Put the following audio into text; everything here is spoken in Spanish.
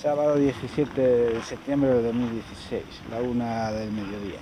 Sábado 17 de septiembre de 2016, la una del mediodía.